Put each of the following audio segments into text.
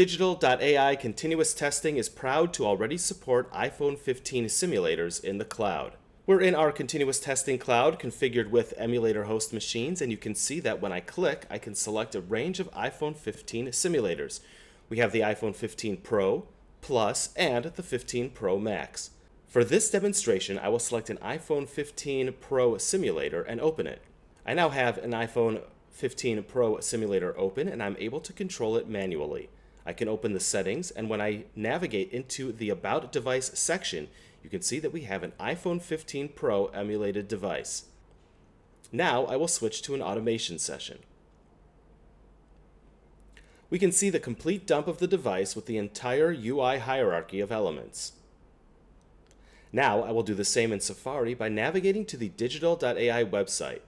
Digital.ai Continuous Testing is proud to already support iPhone 15 simulators in the cloud. We're in our continuous testing cloud configured with emulator host machines, and you can see that when I click, I can select a range of iPhone 15 simulators. We have the iPhone 15 Pro, Plus, and the 15 Pro Max. For this demonstration, I will select an iPhone 15 Pro simulator and open it. I now have an iPhone 15 Pro simulator open and I'm able to control it manually. I can open the settings and when I navigate into the About Device section, you can see that we have an iPhone 15 Pro emulated device. Now I will switch to an automation session. We can see the complete dump of the device with the entire UI hierarchy of elements. Now I will do the same in Safari by navigating to the digital.ai website.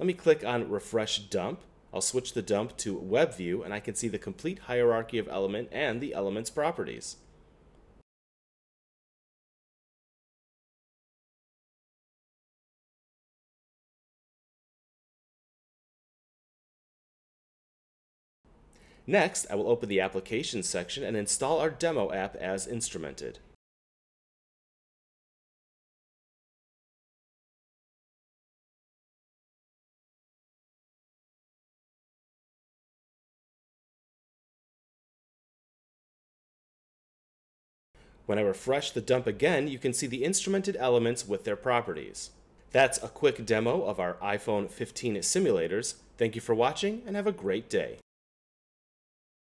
Let me click on Refresh Dump. I'll switch the dump to Web View and I can see the complete hierarchy of element and the element's properties. Next, I will open the Applications section and install our demo app as instrumented. When I refresh the dump again, you can see the instrumented elements with their properties. That's a quick demo of our iPhone 15 simulators. Thank you for watching and have a great day.